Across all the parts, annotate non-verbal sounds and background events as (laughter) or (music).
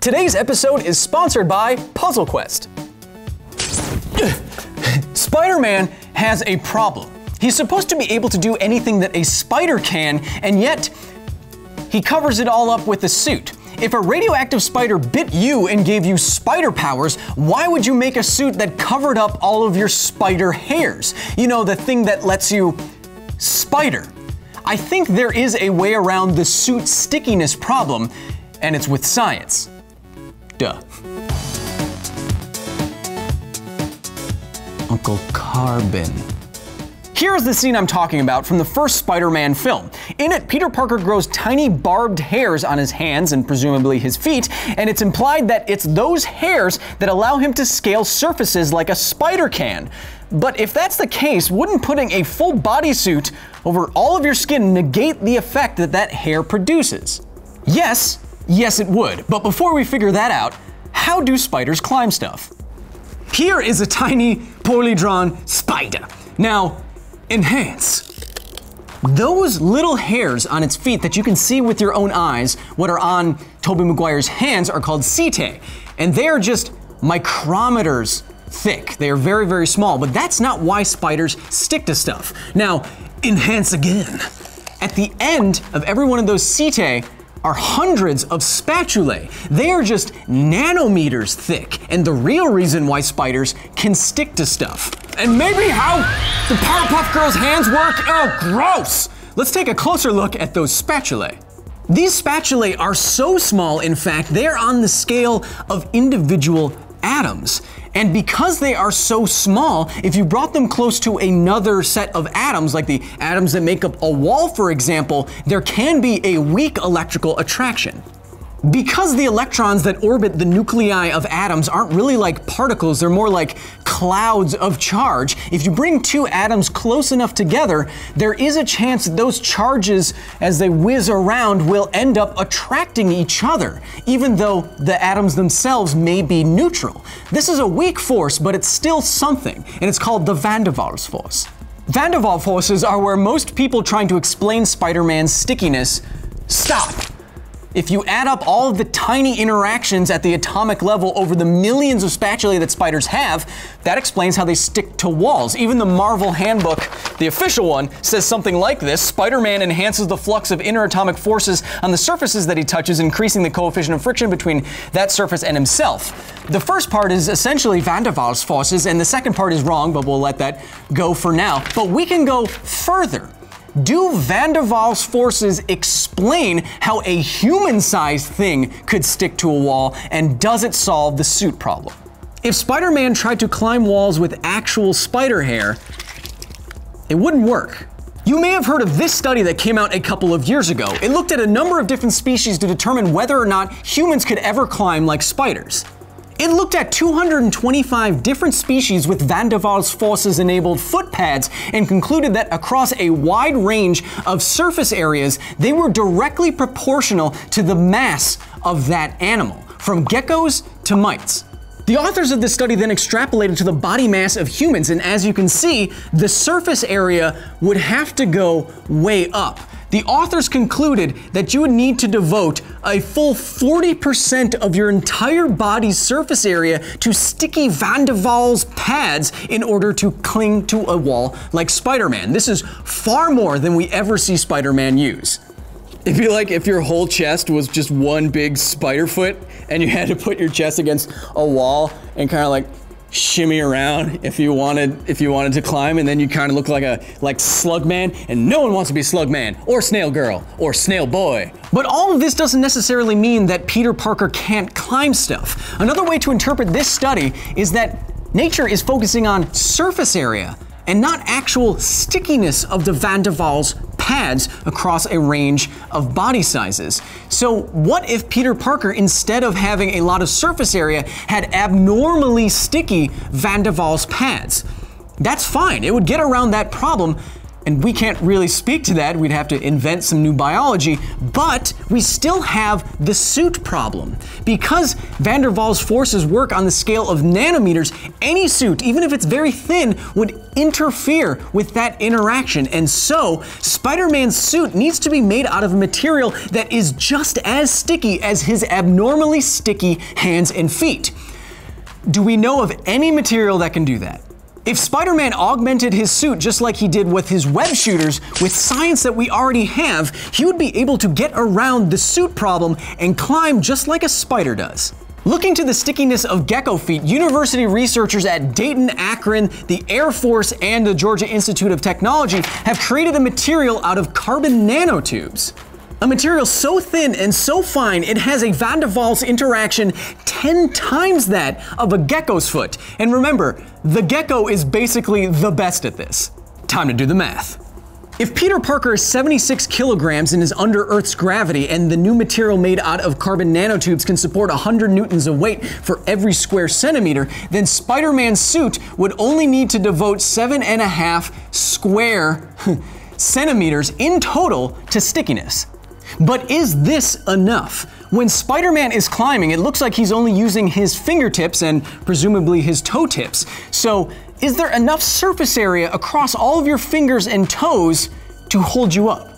Today's episode is sponsored by Puzzle Quest. Spider Man has a problem. He's supposed to be able to do anything that a spider can, and yet he covers it all up with a suit. If a radioactive spider bit you and gave you spider powers, why would you make a suit that covered up all of your spider hairs? You know, the thing that lets you spider. I think there is a way around the suit stickiness problem, and it's with science. Uncle Carbon. Here's the scene I'm talking about from the first Spider Man film. In it, Peter Parker grows tiny barbed hairs on his hands and presumably his feet, and it's implied that it's those hairs that allow him to scale surfaces like a spider can. But if that's the case, wouldn't putting a full bodysuit over all of your skin negate the effect that that hair produces? Yes, yes, it would. But before we figure that out, how do spiders climb stuff? Here is a tiny, poorly drawn spider. Now, enhance. Those little hairs on its feet that you can see with your own eyes, what are on Tobey Maguire's hands, are called setae. And they are just micrometers thick. They are very, very small, but that's not why spiders stick to stuff. Now, enhance again. At the end of every one of those setae are hundreds of spatulae. They are just nanometers thick, and the real reason why spiders can stick to stuff. And maybe how the Powerpuff Girls' hands work? Oh, gross! Let's take a closer look at those spatulae. These spatulae are so small, in fact, they're on the scale of individual atoms. And because they are so small, if you brought them close to another set of atoms, like the atoms that make up a wall, for example, there can be a weak electrical attraction. Because the electrons that orbit the nuclei of atoms aren't really like particles, they're more like clouds of charge. If you bring two atoms close enough together, there is a chance that those charges, as they whiz around, will end up attracting each other, even though the atoms themselves may be neutral. This is a weak force, but it's still something, and it's called the Van der Waals force. Van der Waals forces are where most people trying to explain Spider Man's stickiness stop. If you add up all of the tiny interactions at the atomic level over the millions of spatulae that spiders have, that explains how they stick to walls. Even the Marvel Handbook, the official one, says something like this Spider Man enhances the flux of interatomic forces on the surfaces that he touches, increasing the coefficient of friction between that surface and himself. The first part is essentially van der Waals forces, and the second part is wrong, but we'll let that go for now. But we can go further. Do Van der Waals forces explain how a human sized thing could stick to a wall, and does it solve the suit problem? If Spider Man tried to climb walls with actual spider hair, it wouldn't work. You may have heard of this study that came out a couple of years ago. It looked at a number of different species to determine whether or not humans could ever climb like spiders. It looked at 225 different species with Van der Waals forces enabled foot pads and concluded that across a wide range of surface areas, they were directly proportional to the mass of that animal, from geckos to mites. The authors of this study then extrapolated to the body mass of humans, and as you can see, the surface area would have to go way up the authors concluded that you would need to devote a full 40% of your entire body's surface area to sticky Van der Waals pads in order to cling to a wall like Spider Man. This is far more than we ever see Spider Man use. It'd be like if your whole chest was just one big spider foot and you had to put your chest against a wall and kind of like shimmy around if you wanted if you wanted to climb and then you kind of look like a like slugman and no one wants to be slugman or snail girl or snail boy. But all of this doesn't necessarily mean that peter parker can't climb stuff. Another way to interpret this study is that nature is focusing on surface area and not actual stickiness of the van der Waals pads across a range of body sizes. So, what if Peter Parker, instead of having a lot of surface area, had abnormally sticky Van der Waals pads? That's fine, it would get around that problem, and we can't really speak to that. We'd have to invent some new biology. But we still have the suit problem. Because van der Waals forces work on the scale of nanometers, any suit, even if it's very thin, would interfere with that interaction. And so, Spider Man's suit needs to be made out of a material that is just as sticky as his abnormally sticky hands and feet. Do we know of any material that can do that? If Spider Man augmented his suit just like he did with his web shooters, with science that we already have, he would be able to get around the suit problem and climb just like a spider does. Looking to the stickiness of gecko feet, university researchers at Dayton, Akron, the Air Force, and the Georgia Institute of Technology have created a material out of carbon nanotubes. A material so thin and so fine, it has a van der Waals interaction 10 times that of a gecko's foot. And remember, the gecko is basically the best at this. Time to do the math. If Peter Parker is 76 kilograms and is under Earth's gravity, and the new material made out of carbon nanotubes can support 100 newtons of weight for every square centimeter, then Spider Man's suit would only need to devote seven and a half square (laughs) centimeters in total to stickiness. But is this enough? When Spider Man is climbing, it looks like he's only using his fingertips and presumably his toe tips. So, is there enough surface area across all of your fingers and toes to hold you up?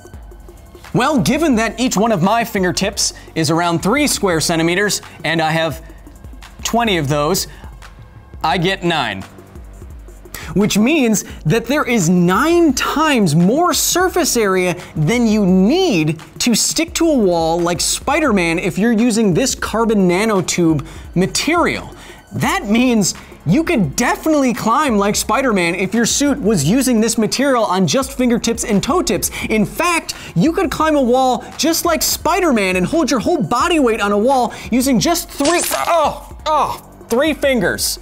Well, given that each one of my fingertips is around three square centimeters, and I have 20 of those, I get nine which means that there is nine times more surface area than you need to stick to a wall like Spider Man if you're using this carbon nanotube material. That means you could definitely climb like Spider Man if your suit was using this material on just fingertips and toe tips. In fact, you could climb a wall just like Spider Man and hold your whole body weight on a wall using just three, oh, oh, three fingers.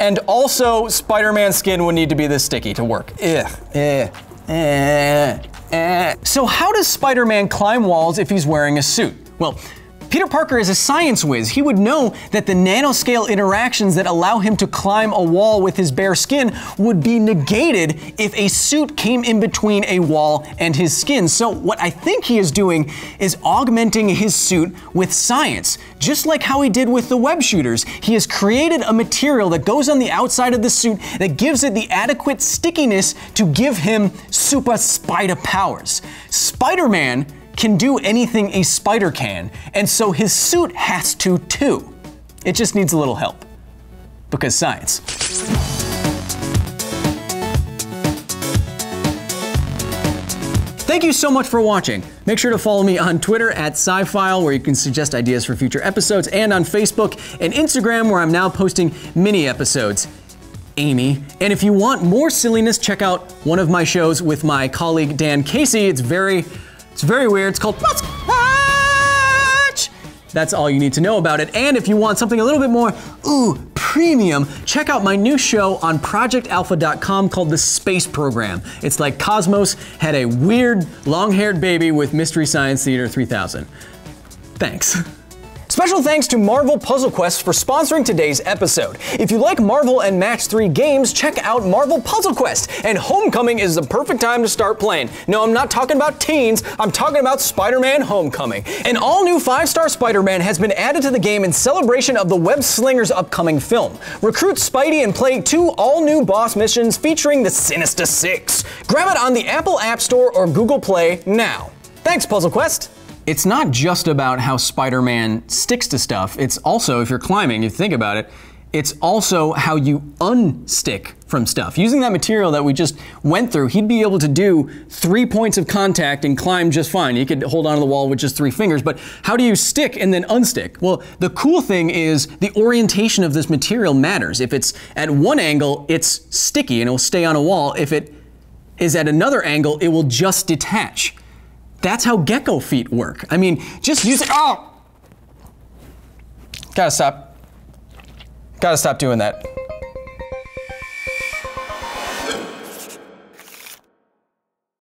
And also, Spider-Man skin would need to be this sticky to work. Ugh. Eh. Eh. Eh. So how does Spider-Man climb walls if he's wearing a suit? Well, Peter Parker is a science whiz. He would know that the nanoscale interactions that allow him to climb a wall with his bare skin would be negated if a suit came in between a wall and his skin. So, what I think he is doing is augmenting his suit with science, just like how he did with the web shooters. He has created a material that goes on the outside of the suit that gives it the adequate stickiness to give him super spider powers. Spider Man can do anything a spider can, and so his suit has to too. It just needs a little help. Because science. Thank you so much for watching. Make sure to follow me on Twitter at Sci_Phile, where you can suggest ideas for future episodes, and on Facebook and Instagram, where I'm now posting mini episodes. Amy. And if you want more silliness, check out one of my shows with my colleague Dan Casey. It's very it's very weird. It's called Muskatch. That's all you need to know about it. And if you want something a little bit more, ooh, premium, check out my new show on projectalpha.com called The Space Program. It's like Cosmos had a weird, long haired baby with Mystery Science Theater 3000. Thanks. (laughs) Special thanks to Marvel Puzzle Quest for sponsoring today's episode. If you like Marvel and Match 3 games, check out Marvel Puzzle Quest, and Homecoming is the perfect time to start playing. No, I'm not talking about teens, I'm talking about Spider Man Homecoming. An all new 5 star Spider Man has been added to the game in celebration of the Web Slinger's upcoming film. Recruit Spidey and play two all new boss missions featuring the Sinister Six. Grab it on the Apple App Store or Google Play now. Thanks, Puzzle Quest! It's not just about how Spider Man sticks to stuff, it's also, if you're climbing, you think about it, it's also how you unstick from stuff. Using that material that we just went through, he'd be able to do three points of contact and climb just fine. He could hold onto the wall with just three fingers, but how do you stick and then unstick? Well, the cool thing is the orientation of this material matters. If it's at one angle, it's sticky and it will stay on a wall. If it is at another angle, it will just detach. That's how gecko feet work. I mean, just use it. Oh! Gotta stop. Gotta stop doing that.